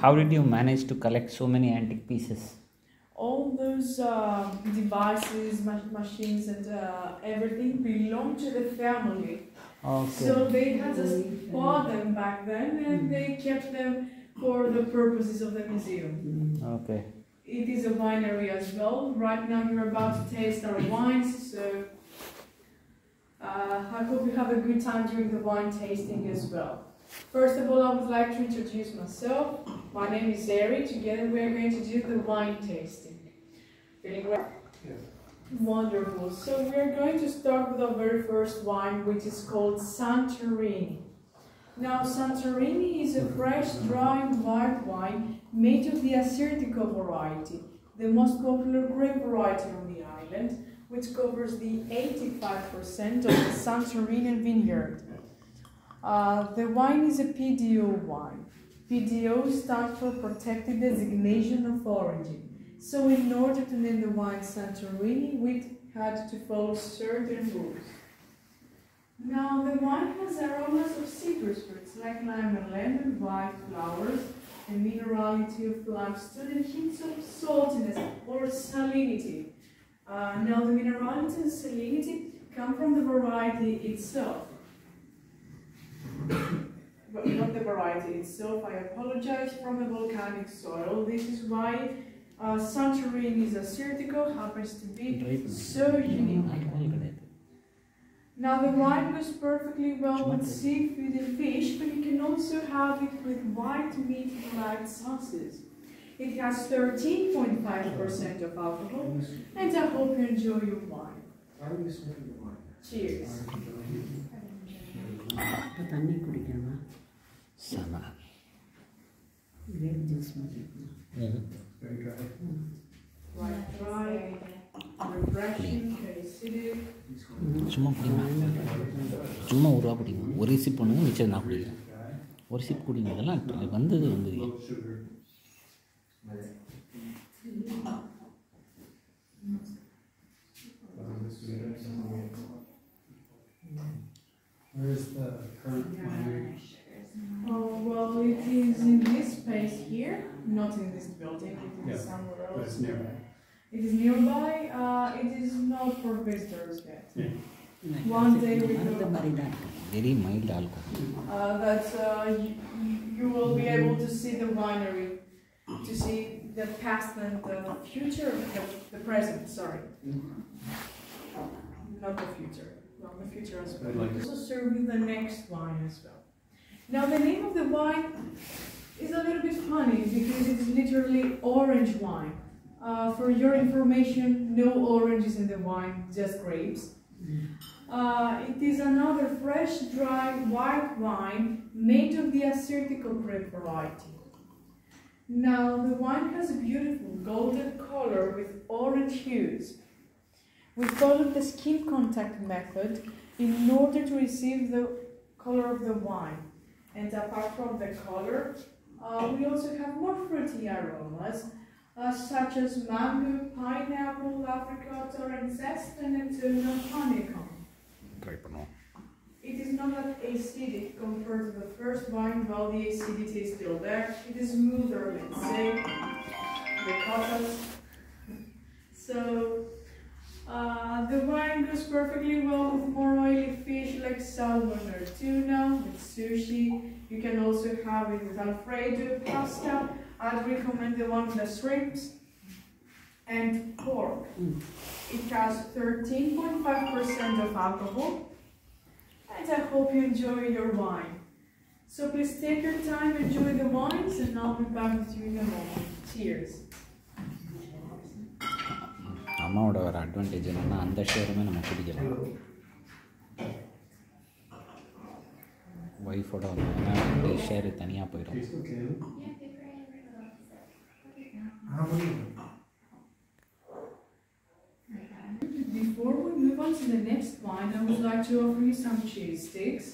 How did you manage to collect so many antique pieces? All those uh, devices, ma- machines, and uh, everything belong to the family. Okay. So they had just bought them back then and they kept them for the purposes of the museum. Okay. It is a winery as well. Right now you're about to taste our wines, so uh, I hope you have a good time during the wine tasting as well. First of all, I would like to introduce myself. My name is Zeri. Together we are going to do the wine tasting. Feeling well? Wonderful. So we are going to start with our very first wine, which is called Santorini. Now, Santorini is a fresh, dry white wine made of the Assyrtiko variety, the most popular grape variety on the island, which covers the 85% of the Santorini vineyard. Uh, the wine is a PDO wine. PDO stands for Protected Designation of Origin. So, in order to name the wine Santorini, we had to follow certain rules. Now, the wine has aromas of citrus fruits like lime and lemon, white flowers, a minerality of limestone, and hints of saltiness or salinity. Uh, now, the minerality and salinity come from the variety itself. Not the variety itself. I apologize from a volcanic soil. This is why uh, Santorini is happens to be so unique. Now the wine goes perfectly well with seafood and fish, but you can also have it with white meat flagged sauces. It has 13.5% of alcohol, and I hope you enjoy your wine. Cheers. இப்போ தண்ணி குடிக்கணுமா Sana. Grape juice மாதிரி Quite dry, refreshing, acidic. சும்மா குடிங்க சும்மா ஒரு ரூபா குடிங்க ஒரு சிப் பண்ணுங்க மிச்சம் நான் குடிக்கிறேன் ஒரு சிப் குடிங்க இதெல்லாம் வந்தது வந்தது Where is the current winery? well, it is in this space here, not in this building, it is yeah. somewhere else. But it's nearby. It is nearby, uh, it is not for visitors yet. Yeah. One day we will. Very mild alcohol. Uh, uh you, will be able to see the winery, to see the past and the future, the, the present, sorry. Not the future, not the future as well. I'd like to also serve you the next wine as well. Now the name of the wine is a little bit funny because it is literally orange wine. Uh, for your information, no oranges in the wine, just grapes. Uh, it is another fresh, dry, white wine made of the Assyrtiko grape variety. Now, the wine has a beautiful golden color with orange hues. We followed the skin contact method in order to receive the color of the wine. And apart from the color, uh, we also have more fruity aromas, uh, such as mango, pineapple, apricot, orange zest, and eternal honeycomb. It is not that acidic compared to the first wine, while the acidity is still there. It is smoother, let's say, the colors. So uh, the wine goes perfectly well with more oily fish like salmon or tuna, with sushi. You can also have it with Alfredo pasta. I'd recommend the one with the shrimps and pork. It has 13.5% of alcohol and I hope you enjoy your wine. So please take your time, enjoy the wines, and I'll be back with you in a moment. Cheers. அம்மாவோட ஒரு advantage என்னென்னா அந்த ஷேருமே நம்ம குடிக்கலாம் ஒய்ஃபோட வந்தோம்னா ரெண்டு share தனியாக போயிடும் Taste okay? How many? Before we move on to the next wine, I would like to offer you some cheese sticks.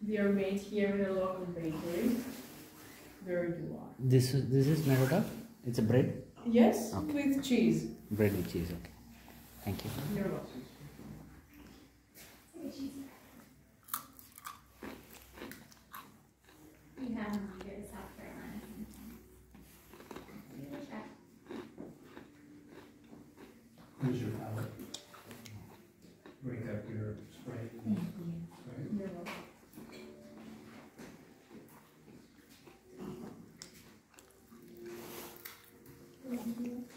They are made here in a local bakery. Very good. This is this is made out of it's a bread Yes, Okay. with cheese. bread with cheese. Okay. Thank you. You're your. Break up your spray. Thank you.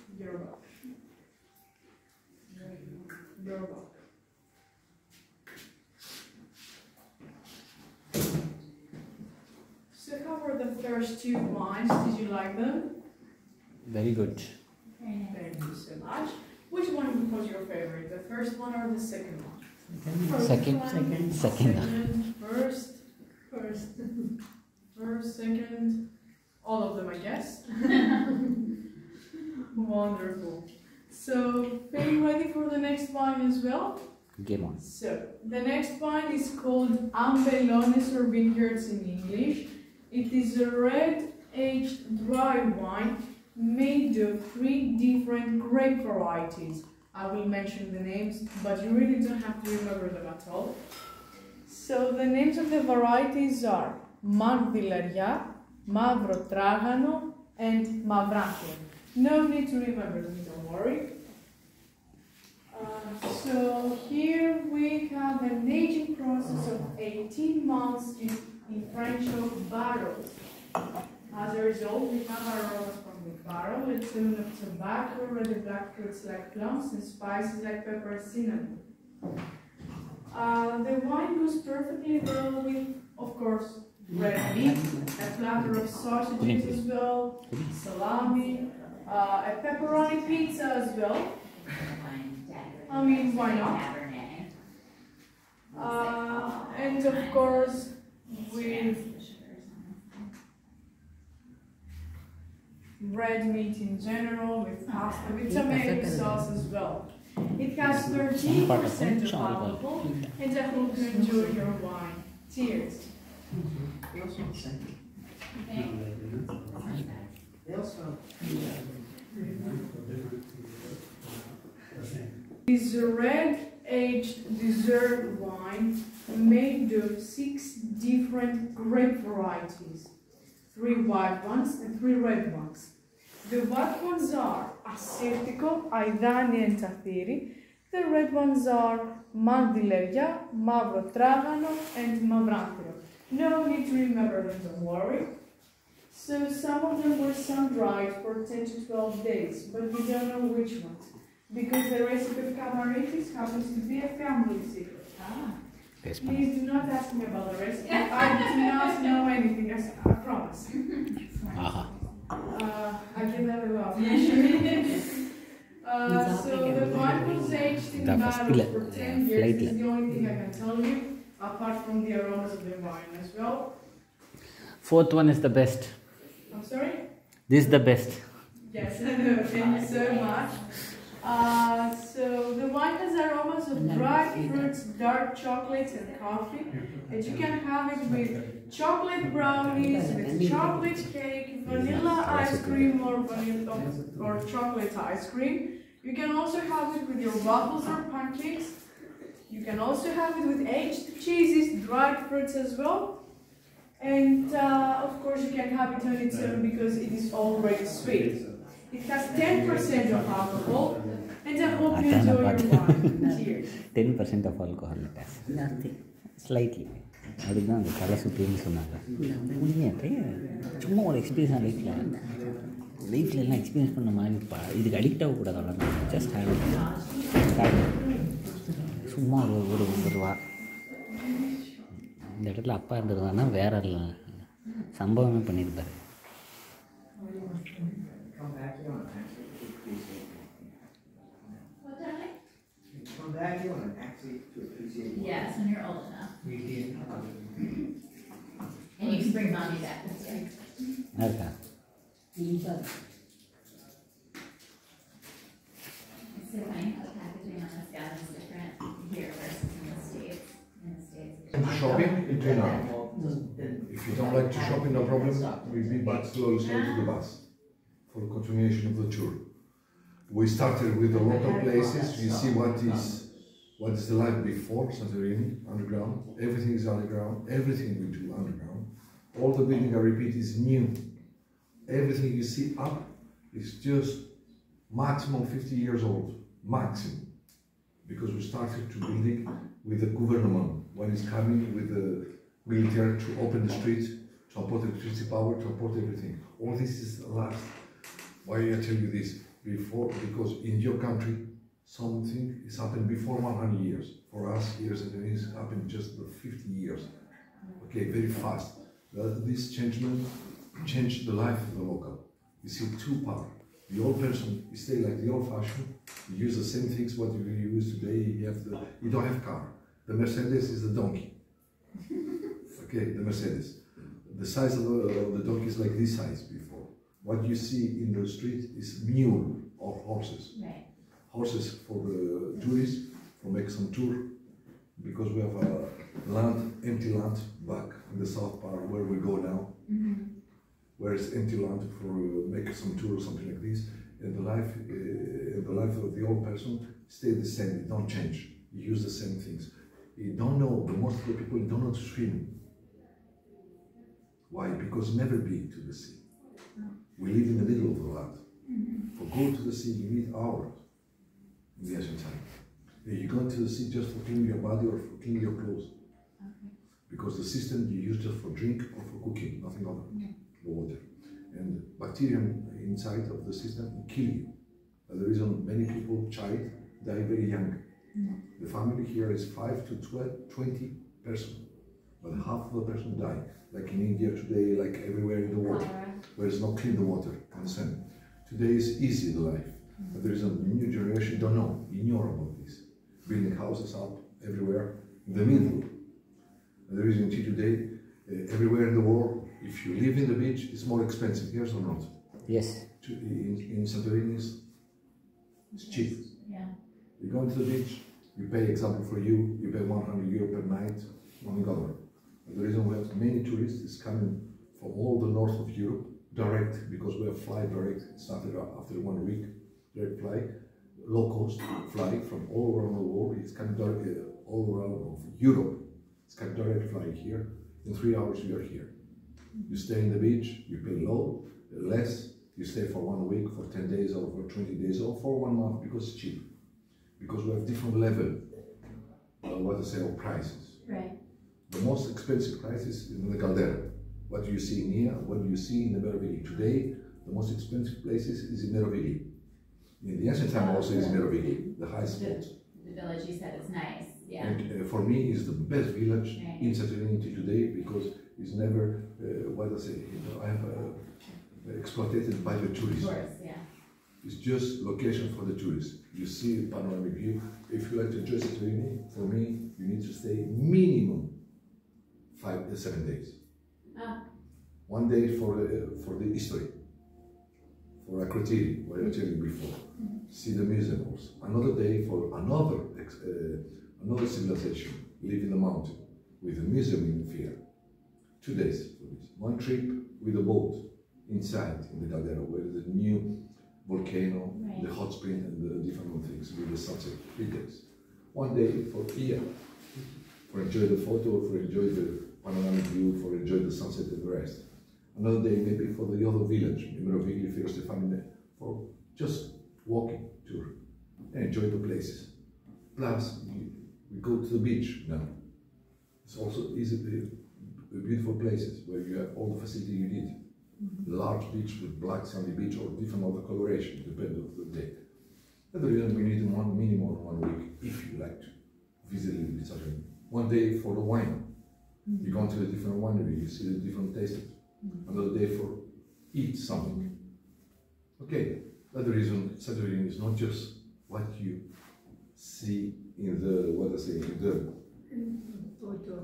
the first two wines. Did you like them? Very good. Thank you so much. Which one was your favorite? The first one or the second one? First second, one, second, second, second, first, first, first, second, all of them, I guess. Wonderful. So, are you ready for the next wine as well? Game on. So, the next wine is called Ambellones or Vineyards in English. It is a red aged dry wine made of three different grape varieties. I will mention the names, but you really don't have to remember them at all. So, the names of the varieties are Mandilaria, Mavro Tragano, and Mavrante. No need to remember them, don't worry. Uh, so here we have an aging process of 18 months in, in French oak barrels. As a result, we have aromas from the barrel, a tone of tobacco, red black fruits like plums, and spices like pepper and cinnamon. Uh, the wine goes perfectly well with, of course, red meat, a platter of sausages as well, salami, uh, a pepperoni pizza as well. I mean, why not? Uh, and of course, with red meat in general, with pasta, with tomato sauce as well. It has 13% of alcohol, and I hope you enjoy your wine. Cheers. is a red aged dessert wine made of six different grape varieties three white ones and three red ones. The white ones are Assyrtiko, Aidani, and Tathiri. The red ones are Mandilaria, Mavro Tragano, and Mavrathiro. No need to remember them, don't worry. So some of them were sun dried for 10 to 12 days, but we don't know which ones because the recipe of Kamaritis happens to be a family secret. Ah. Please do not ask me about the recipe. I do not know anything, I promise. uh-huh. Uh, I give that a lot. uh, so the wine was aged in barrels for 10 years is the only thing I can tell you, apart from the aromas of the wine as well. Fourth one is the best. I'm sorry? This is the best. Yes, thank you so much. Uh, so the wine has aromas of dried fruits, dark chocolates, and coffee. And you can have it with chocolate brownies, with chocolate cake, vanilla ice cream, or vanilla or chocolate ice cream. You can also have it with your waffles or pancakes. You can also have it with aged cheeses, dried fruits as well. And uh, of course, you can have it on its own because it is already sweet. It has 10% of alcohol, Athan apart. 10% percent of alcohol nothing slightly அதுதான் அந்த தலை சுற்றின்னு சொன்னாங்க. உண்மையாட்டே சும்மா ஒரு experience தான் லைஃப்பில் லைஃப்பில் எல்லாம் எக்ஸ்பீரியன்ஸ் பண்ண மாதிரி பா இதுக்கு அடிக்ட் ஆகக்கூடாது அவ்வளோதான் ஜஸ்ட் ஹேவ் சும்மா ஒரு ஒரு ஒரு வா. இந்த இடத்துல அப்பா இருந்திருந்தாங்கன்னா வேற சம்பவமே பண்ணியிருப்பார். value and actually to appreciate more. Yes, when you're old enough. We did. And you can bring mommy back with you. Okay. So I how the packaging on this guy is different here versus in the States. In the States. Shopping in Vietnam. If you don't like to shopping, no problem. We'll be back slowly, slowly to the bus for continuation of the tour. We started with a lot of places. We see what is what is the life before Santorini underground. Everything is underground. Everything we do underground. All the building, I repeat, is new. Everything you see up is just maximum 50 years old. Maximum. Because we started to build it with the government when it's coming with the military to open the streets, to support electricity power, to support everything. All this is the last. Why I tell you this? Before, because in your country, something is happened before 100 years. For us, years and it's happened just the 50 years. Okay, very fast. This changement changed the life of the local. You see two part. The old person, you stay like the old fashioned, you use the same things what you use today, you have the, you don't have car. The Mercedes is the donkey. okay, the Mercedes. The size of the, of the donkey is like this size before. What you see in the street is mule or horses. Right. Horses for the tourists, for make some tour, because we have a land, empty land back in the south part where we go now where it's empty land for uh, make some tour or something like this, and the life, uh, the life of the old person stay the same. It don't change. You use the same things. You don't know. The most of the people don't know to swim. Why? Because never been to the sea. We live in the middle of the land. For go to the sea, you need hours in the ancient time. And you go to the sea just for cleaning your body or for cleaning your clothes. Because the system you use just for drink or for cooking, nothing other the water. And bacterium inside of the system will kill you. That's the reason many people, child, die very young. The family here is 5 to 12, 20 person, but half of the person die. Like in India today, like everywhere in the world, where it's not clean the water, understand? Today is easy the life, but there is a new generation don't know, ignore about this. Building houses up everywhere in the middle. And the reason until today, uh, everywhere in the world, if you live in the beach, it's more expensive, yes or not? Yes. To, in, in Santorini, it's, it's cheap. Yeah. You go into the beach, you pay, example for you, you pay 100 euro per night, one dollar. And the reason we have many tourists is coming from all the north of Europe, direct, because we have fly direct, started after one week, fly, low cost fly from all around the world, it's coming direct, uh, all around of Europe. It's coming direct fly here, in three hours you are here. You stay in the beach, you pay low, less, you stay for one week, for 10 days, or for 20 days, or for one month, because it's cheap because we have different level, uh, what to say, of prices. Right. The most expensive price is in the Caldera. What do you see in here, what do you see in the Merovigli. Today, the most expensive places is in Merovigli. In the ancient time also is Merovigli, the highest spot. The village you said is nice. Yeah. And uh, for me, it's the best village Right. in Santorini today because it's never, uh, what I say, you know, I have uh, exploited by the tourists. Of course. Yeah. It's just location for the tourists. You see panoramic view. If you like to enjoy Santorini, for me, you need to stay minimum five, uh, seven days. Ah. One day for the, for the history, for a Akrotiri, what I told you before. See the museums. Another day for another uh, another civilization, live in the mountain with a museum in Fira. Two days for this. One trip with a boat inside in the caldera where the new volcano, Right. the hot spring, and the different things with the sunset. Three days. One day for here, for enjoy the photo, for enjoy the panoramic view, for enjoy the sunset and the rest. Another day maybe for the other village, in Merovigli, Firostefani, for just walking tour and enjoy the places. Plus, we, go to the beach now. It's also easy, uh, beautiful places where you have all the facility you need. Mm-hmm. Large beach with black sandy beach or different other coloration, depending on the day. But the reason we need one minimum one week if you like to visit a little One day for the wine. Mm-hmm. You go to a different winery, you see the different tastes. Mm-hmm. Another day for eat something. Okay, that's the reason Santorini is not just what you see in the what I say in the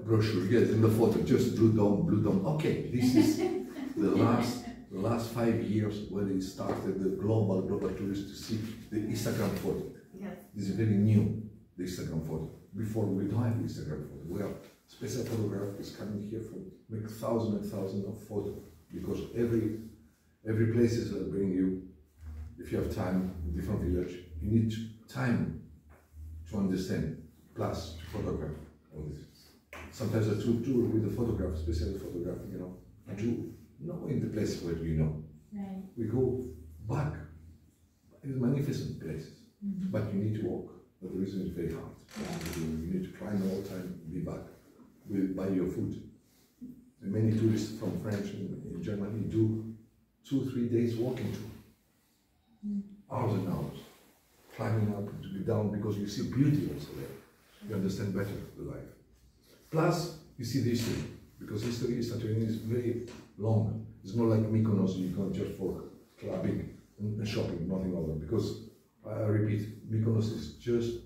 brochure, yes, in the photo, just blue dome, blue dome. Okay, this is the last the last five years when it started the global global tourists to see the Instagram photo. Yes. This is very new, the Instagram photo. Before we don't have Instagram photo. We have special photograph is coming here for make thousands and thousands of photos because every every places will bring you. If you have time, in different village, you need time to understand, plus to photograph all this. Sometimes a tour with a photograph, special photograph, you know, and to know in the place where you know. Right. We go back. It's magnificent places, mm-hmm. but you need to walk. But the reason is very hard. You, need to climb all the time, be back, with, buy your food. And many tourists from France and in Germany do two, three days walking tour. Hours and hours. Climbing up to be down because you see beauty also there. You understand better the life. Plus, you see the history. because history is Santorini is very long. It's not like Mykonos, you can just for clubbing and shopping, nothing other. Because I repeat, Mykonos is just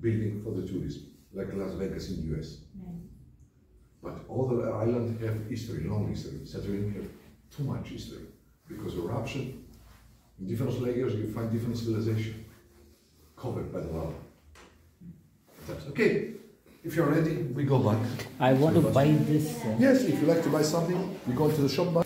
building for the tourism, like Las Vegas in the US. But other islands have history, long history. Santorini have too much history because eruption, in different layers you find different civilization covered by the lava. That's okay. If you're ready, we go back. I want to buy this. Uh, Yes, if you like to buy something, you go to the shop. Buy.